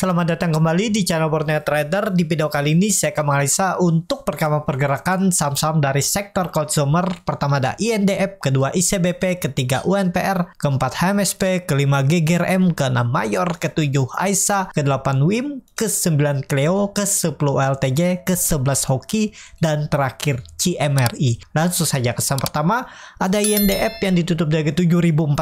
Selamat datang kembali di channel Borneo Trader. Di video kali ini saya akan menganalisa untuk perkembangan pergerakan saham-saham dari sektor consumer. Pertama ada INDF, kedua ICBP, ketiga UNPR, keempat HMSP, kelima GGRM, keenam Mayor, ketujuh AISA, kedelapan WIM, ke-9 Cleo, ke-10 LTJ, ke-11 Hoki, dan terakhir CMRI. Langsung saja kesan pertama, ada INDF yang ditutup dari 7.425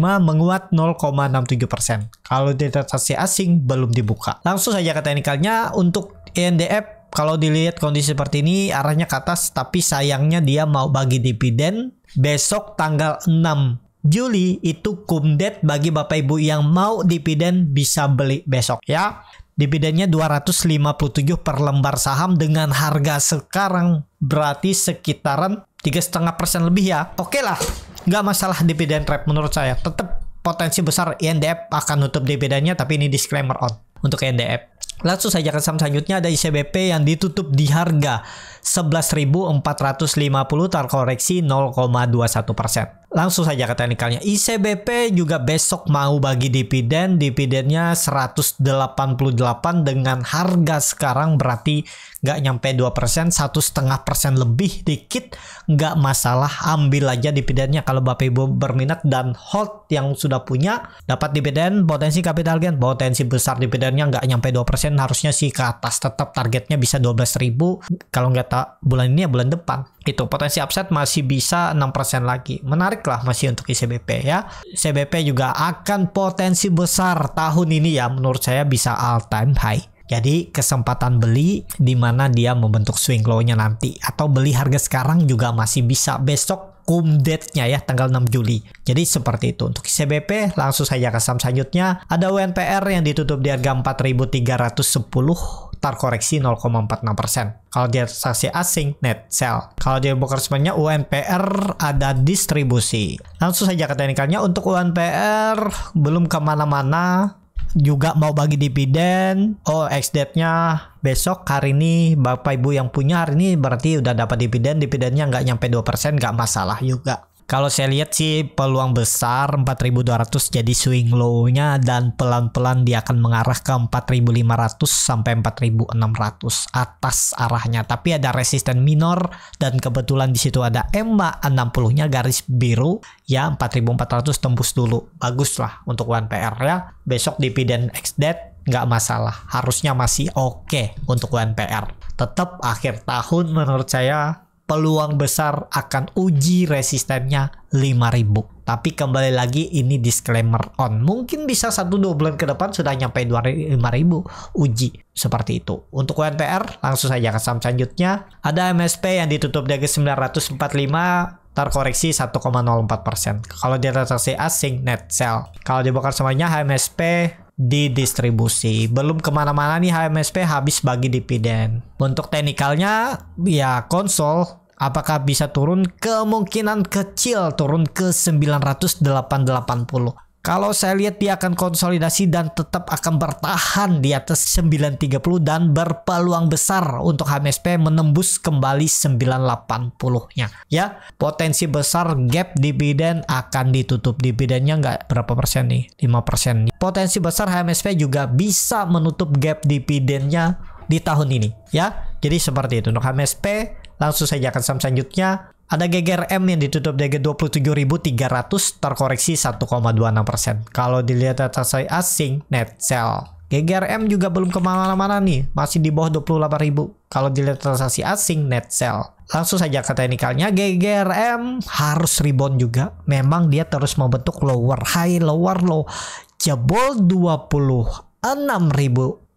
menguat 0,67%. Kalau di asing belum dibuka. Langsung saja ke teknikalnya untuk INDF kalau dilihat kondisi seperti ini arahnya ke atas tapi sayangnya dia mau bagi dividen besok tanggal 6 Juli itu kumdet bagi Bapak Ibu yang mau dividen bisa beli besok ya. Dividennya 257 per lembar saham dengan harga sekarang berarti sekitaran tiga setengah persen lebih ya. Oke lah, nggak masalah dividen trap menurut saya. Tetap potensi besar INDF akan nutup dividennya tapi ini disclaimer on untuk INDF. Langsung saja ke saham selanjutnya ada ICBP yang ditutup di harga 11.450 terkoreksi 0,21 persen. Langsung saja ke teknikalnya. ICBP juga besok mau bagi dividen. Dividennya 188 dengan harga sekarang berarti nggak nyampe 2%, satu setengah persen lebih dikit. Nggak masalah, ambil aja dividennya kalau Bapak Ibu berminat dan hold yang sudah punya dapat dividen potensi capital gain potensi besar dividennya nggak nyampe 2% harusnya sih ke atas. Tetap targetnya bisa 12.000 kalau nggak tak bulan ini ya bulan depan. Itu potensi upside masih bisa 6% lagi. Menarik lah masih untuk ICBP ya. ICBP juga akan potensi besar tahun ini ya menurut saya bisa all time high. Jadi kesempatan beli di mana dia membentuk swing low-nya nanti atau beli harga sekarang juga masih bisa. Besok kum date-nya ya tanggal 6 Juli. Jadi seperti itu untuk ICBP langsung saja ke saham selanjutnya ada UNPR yang ditutup di harga 4310 terkoreksi 0,46%. Kalau dia transaksi asing, net sell. Kalau dia broker semuanya UNPR ada distribusi. Langsung saja ke teknikalnya untuk UNPR belum ke mana-mana juga mau bagi dividen. Oh, ex date-nya besok hari ini Bapak Ibu yang punya hari ini berarti udah dapat dividen. Dividennya nggak nyampe 2%, nggak masalah juga. Kalau saya lihat sih peluang besar 4200 jadi swing low-nya dan pelan-pelan dia akan mengarah ke 4500 sampai 4600 atas arahnya. Tapi ada resisten minor dan kebetulan di situ ada EMA 60-nya garis biru ya 4400 tembus dulu. Bagus lah untuk UNPR ya. Besok dividen X debt nggak masalah. Harusnya masih oke okay untuk UNPR. Tetap akhir tahun menurut saya peluang besar akan uji resistennya 5000 tapi kembali lagi ini disclaimer on mungkin bisa 1-2 bulan ke depan sudah nyampe 5000 uji seperti itu untuk UNPR langsung saja ke saham selanjutnya ada MSP yang ditutup dari 945 terkoreksi 1,04%. Kalau dia transaksi asing, net sell. Kalau dibongkar semuanya, HMSP di distribusi. Belum ke mana-mana nih HMSP habis bagi dividen. Untuk teknikalnya, ya konsol Apakah bisa turun? Kemungkinan kecil turun ke 980. Kalau saya lihat dia akan konsolidasi dan tetap akan bertahan di atas 930 dan berpeluang besar untuk HMSP menembus kembali 980-nya. Ya, potensi besar gap dividen akan ditutup. Dividennya nggak berapa persen nih? 5 persen. Potensi besar HMSP juga bisa menutup gap dividennya di tahun ini. Ya, jadi seperti itu untuk HMSP Langsung saja ke saham selanjutnya. Ada GGRM yang ditutup dari 27.300 terkoreksi 1,26%. Kalau dilihat data saya asing, net sell. GGRM juga belum ke mana-mana nih, masih di bawah 28.000. Kalau dilihat transaksi asing, net sell. Langsung saja ke teknikalnya, GGRM harus rebound juga. Memang dia terus membentuk lower high, lower low. Jebol 26.000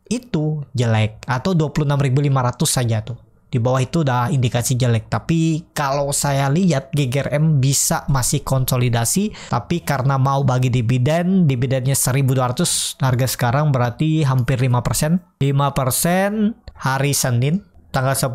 itu jelek atau 26.500 saja tuh di bawah itu udah indikasi jelek. Tapi kalau saya lihat GGRM bisa masih konsolidasi. Tapi karena mau bagi dividen dividennya 1200 harga sekarang berarti hampir 5% 5% hari Senin tanggal 10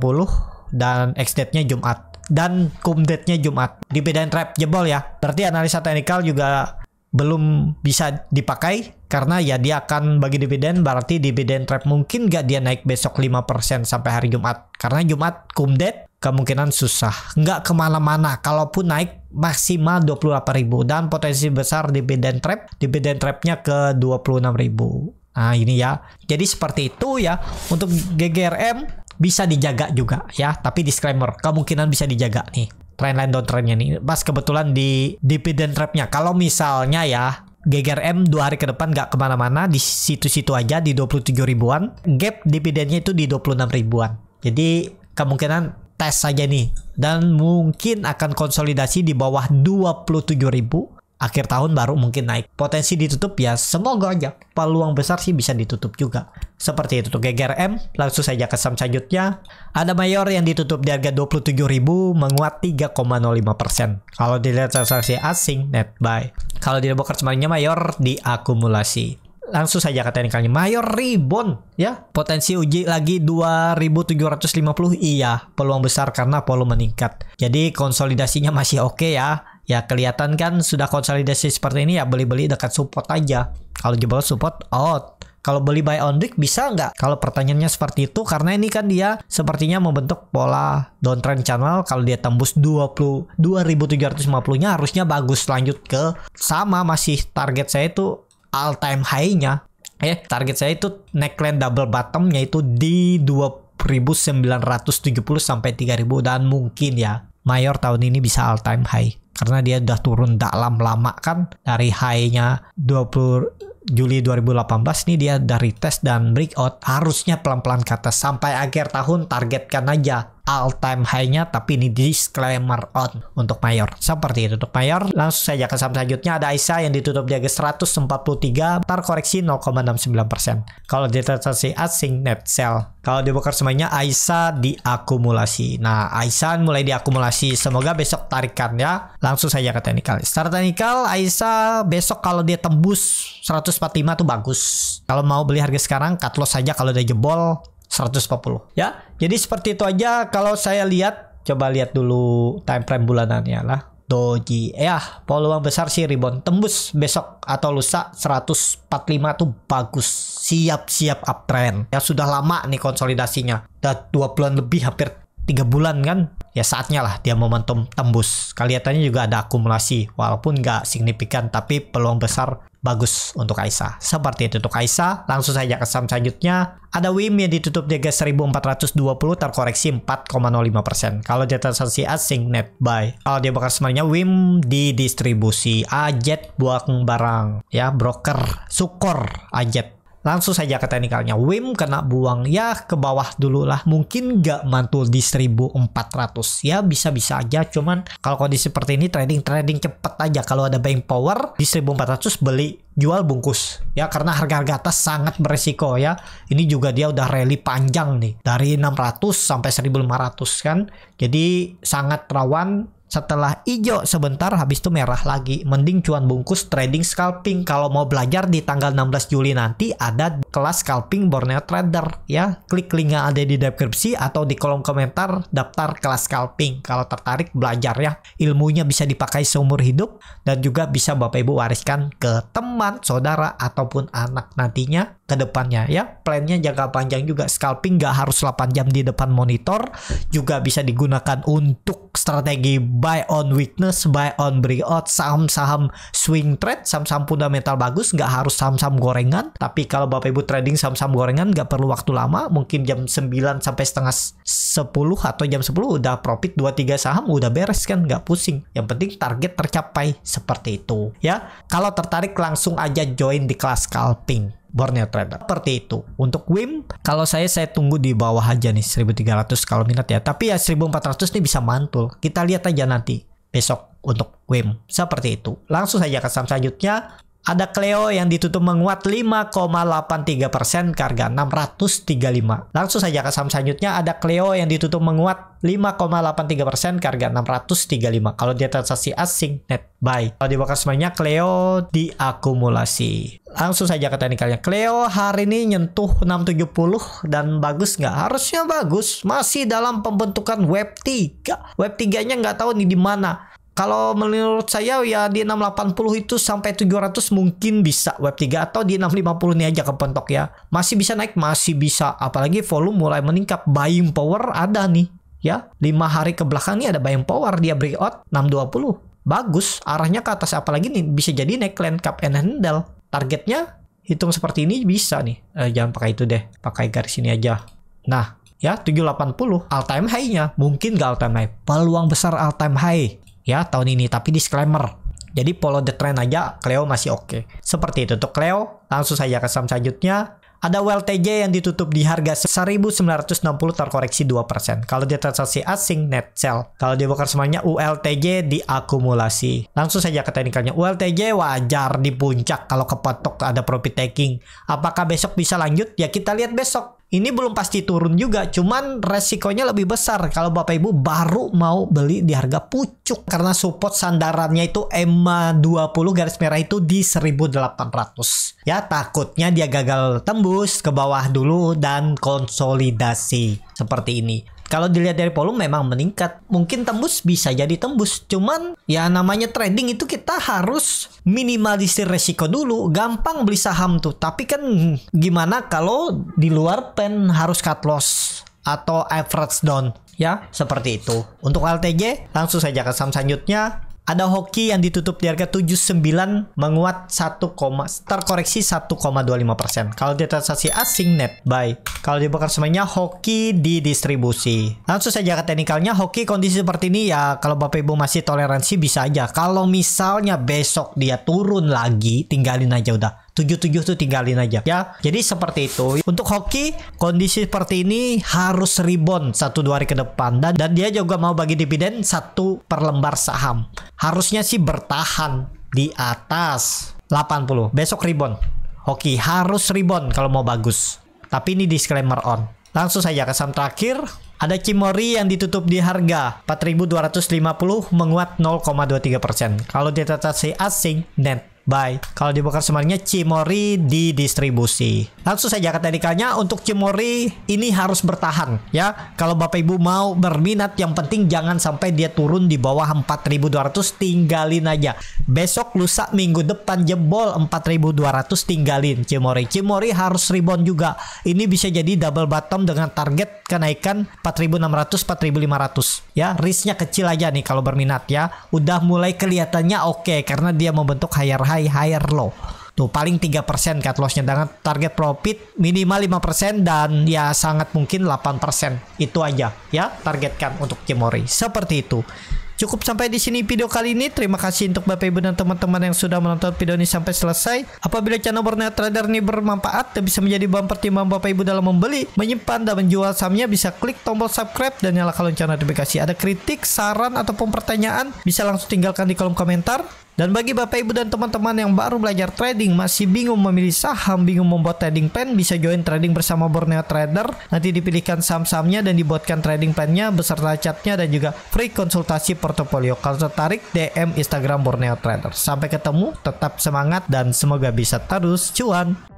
dan ex date-nya Jumat. Dan cum date-nya Jumat. Dividen trap jebol ya. Berarti analisa teknikal juga belum bisa dipakai karena ya dia akan bagi dividen berarti dividen trap mungkin gak dia naik besok 5% sampai hari Jumat karena Jumat kumdet kemungkinan susah nggak ke mana-mana kalaupun naik maksimal 28.000 dan potensi besar dividen trap dividen trapnya ke 26.000 Nah ini ya. Jadi seperti itu ya. Untuk GGRM bisa dijaga juga ya. Tapi disclaimer kemungkinan bisa dijaga nih. Trendline downtrendnya nih. Pas kebetulan di dividend trapnya. Kalau misalnya ya GGRM dua hari ke depan nggak ke mana-mana di situ-situ aja di 27 ribuan. Gap dividennya itu di 26 ribuan. Jadi kemungkinan tes saja nih dan mungkin akan konsolidasi di bawah 27 ribu akhir tahun baru mungkin naik. Potensi ditutup ya semoga aja. Peluang besar sih bisa ditutup juga. Seperti itu tuh GGRM. Langsung saja ke saham selanjutnya. Ada Mayor yang ditutup di harga 27.000 menguat 3,05%. Kalau dilihat transaksi asing net buy. Kalau di broker semuanya Mayor diakumulasi. Langsung saja ke teknikalnya mayor rebound ya. Potensi uji lagi 2750 iya. Peluang besar karena volume meningkat. Jadi konsolidasinya masih oke okay ya. Ya kelihatan kan sudah konsolidasi seperti ini ya beli-beli dekat support aja. Kalau bawah support out. Kalau beli buy on dip bisa nggak? Kalau pertanyaannya seperti itu karena ini kan dia sepertinya membentuk pola downtrend channel kalau dia tembus 20 2750-nya harusnya bagus lanjut ke sama masih target saya itu all time high-nya. Eh target saya itu neckline double bottom yaitu di 2970 sampai 3000 dan mungkin ya Mayor tahun ini bisa all time high karena dia udah turun dalam lama kan dari high-nya 20 Juli 2018 nih dia dari tes dan breakout harusnya pelan-pelan ke atas. Sampai akhir tahun targetkan aja all time high-nya tapi ini disclaimer on untuk mayor. Seperti itu untuk mayor. Langsung saja ke saham selanjutnya. Ada ISA yang ditutup di harga 143 tar koreksi 0,69% kalau di transaksi asing net sell kalau di broker semuanya AISA diakumulasi. Nah AISA mulai diakumulasi. Semoga besok tarikan ya. Langsung saja ke teknikal. Secara teknikal AISA besok kalau dia tembus 145 tuh bagus. Kalau mau beli harga sekarang cut loss saja kalau udah jebol 140 ya. Jadi seperti itu aja. Kalau saya lihat coba lihat dulu time frame bulanannya lah. Doji. Ya peluang besar sih rebound tembus besok atau lusa 145 tuh bagus. Siap-siap uptrend. Ya sudah lama nih konsolidasinya. Udah dua bulan lebih hampir tiga bulan kan? Ya saatnya lah dia momentum tembus. Kelihatannya juga ada akumulasi walaupun nggak signifikan tapi peluang besar bagus untuk Kaisa. Seperti itu untuk Kaisa. Langsung saja ke saham selanjutnya. Ada WIM yang ditutup di harga 1420 terkoreksi 4,05%. Kalau di transaksi asing net buy. Kalau dia bakal semuanya WIM di distribusi Ajet buang barang ya broker Sukor Ajet Langsung saja ke teknikalnya. Wim kena buang ya ke bawah dulu lah. Mungkin nggak mantul di 1400. Ya bisa-bisa aja. Cuman kalau kondisi seperti ini trading-trading cepet aja. Kalau ada buying power di 1400 beli jual bungkus ya karena harga-harga atas sangat beresiko ya. Ini juga dia udah rally panjang nih dari 600 sampai 1500 kan. Jadi sangat rawan setelah hijau sebentar habis itu merah lagi. Mending cuan bungkus trading scalping. Kalau mau belajar di tanggal 16 Juli nanti ada kelas scalping Borneo Trader ya. Klik link yang ada di deskripsi atau di kolom komentar daftar kelas scalping. Kalau tertarik belajar ya. Ilmunya bisa dipakai seumur hidup dan juga bisa Bapak Ibu wariskan ke teman, saudara ataupun anak nantinya ke depannya ya. Plannya jangka panjang juga scalping nggak harus 8 jam di depan monitor, juga bisa digunakan untuk strategi buy on weakness, buy on breakout, saham-saham swing trade, saham-saham fundamental bagus, nggak harus saham-saham gorengan. Tapi kalau Bapak Ibu trading saham-saham gorengan nggak perlu waktu lama, mungkin jam 9 sampai setengah 10 atau jam 10 udah profit 2-3 saham udah beres kan, nggak pusing. Yang penting target tercapai seperti itu ya. Kalau tertarik langsung aja join di kelas scalping. Borneo Trader. Seperti itu. Untuk WIM, kalau saya saya tunggu di bawah aja nih 1300 kalau minat ya. Tapi ya 1400 nih bisa mantul. Kita lihat aja nanti besok untuk WIM. Seperti itu. Langsung saja ke saham selanjutnya. Ada Cleo yang ditutup menguat 5,83 persen ke harga 635. Langsung saja ke saham selanjutnya ada Cleo yang ditutup menguat 5,83 persen ke harga 635. Kalau dia transaksi asing net buy. Kalau dibakar semuanya Cleo diakumulasi. Langsung saja ke teknikalnya. Cleo hari ini nyentuh 670 dan bagus nggak? Harusnya bagus. Masih dalam pembentukan web 3. Web 3-nya nggak tahu nih di mana. Kalau menurut saya ya di 680 itu sampai 700 mungkin bisa web 3 atau di 650 ini aja kepentok ya. Masih bisa naik, masih bisa. Apalagi volume mulai meningkat. Buying power ada nih ya. 5 hari ke belakang ini ada buying power dia breakout 620. Bagus, arahnya ke atas apalagi nih bisa jadi neckline cup and handle. Targetnya hitung seperti ini bisa nih. Eh, jangan pakai itu deh, pakai garis ini aja. Nah, ya 780 all time high-nya. Mungkin gak all time high. Peluang besar all time high ya tahun ini, tapi disclaimer. Jadi follow the trend aja, Cleo masih oke. Okay. Seperti itu untuk Cleo. Langsung saja ke saham selanjutnya. Ada WLTJ yang ditutup di harga 1960 terkoreksi 2%. Kalau dia transaksi asing, net sell. Kalau dia bukan semuanya ULTJ diakumulasi. Langsung saja ke teknikalnya. ULTJ wajar di puncak kalau kepatok ada profit taking. Apakah besok bisa lanjut? Ya kita lihat besok ini belum pasti turun juga, cuman resikonya lebih besar kalau Bapak Ibu baru mau beli di harga pucuk karena support sandarannya itu EMA 20 garis merah itu di 1800. Ya takutnya dia gagal tembus ke bawah dulu dan konsolidasi seperti ini kalau dilihat dari volume memang meningkat. Mungkin tembus bisa jadi tembus. Cuman ya namanya trading itu kita harus minimalisir resiko dulu. Gampang beli saham tuh. Tapi kan gimana kalau di luar pen harus cut loss atau average down ya seperti itu. Untuk LTJ langsung saja ke saham selanjutnya ada hoki yang ditutup di harga 79 menguat 1, terkoreksi 1,25%. Kalau di transaksi asing net buy. Kalau dibakar semuanya hoki di distribusi. Langsung saja ke teknikalnya hoki kondisi seperti ini ya kalau Bapak Ibu masih toleransi bisa aja. Kalau misalnya besok dia turun lagi tinggalin aja udah 77 tuh tinggalin aja ya. Jadi seperti itu. Untuk hoki kondisi seperti ini harus rebound satu dua hari ke depan dan dan dia juga mau bagi dividen satu per lembar saham. Harusnya sih bertahan di atas 80. Besok rebound. Hoki harus rebound kalau mau bagus. Tapi ini disclaimer on. Langsung saja ke saham terakhir. Ada Cimori yang ditutup di harga 4.250 menguat 0,23%. Kalau di transaksi asing net Bye. Kalau dibakar semuanya Cimori di distribusi. Langsung saja kata teknikalnya untuk Cimori ini harus bertahan ya. Kalau Bapak Ibu mau berminat yang penting jangan sampai dia turun di bawah 4200 tinggalin aja. Besok lusa minggu depan jebol 4200 tinggalin Cimori. Cimori harus rebound juga. Ini bisa jadi double bottom dengan target kenaikan 4600 4500 ya. Risknya kecil aja nih kalau berminat ya. Udah mulai kelihatannya oke okay, karena dia membentuk higher high high higher low. Tuh paling 3% cut lossnya dengan target profit minimal 5% dan ya sangat mungkin 8%. Itu aja ya targetkan untuk Cimori. Seperti itu. Cukup sampai di sini video kali ini. Terima kasih untuk Bapak Ibu dan teman-teman yang sudah menonton video ini sampai selesai. Apabila channel Borneo Trader ini bermanfaat dan bisa menjadi bahan pertimbangan Bapak Ibu dalam membeli, menyimpan dan menjual sahamnya, bisa klik tombol subscribe dan nyalakan lonceng notifikasi. Ada kritik, saran ataupun pertanyaan, bisa langsung tinggalkan di kolom komentar. Dan bagi Bapak Ibu dan teman-teman yang baru belajar trading, masih bingung memilih saham, bingung membuat trading plan, bisa join trading bersama Borneo Trader. Nanti dipilihkan saham-sahamnya dan dibuatkan trading plannya beserta chatnya dan juga free konsultasi portofolio. Kalau tertarik, DM Instagram Borneo Trader. Sampai ketemu, tetap semangat dan semoga bisa terus cuan.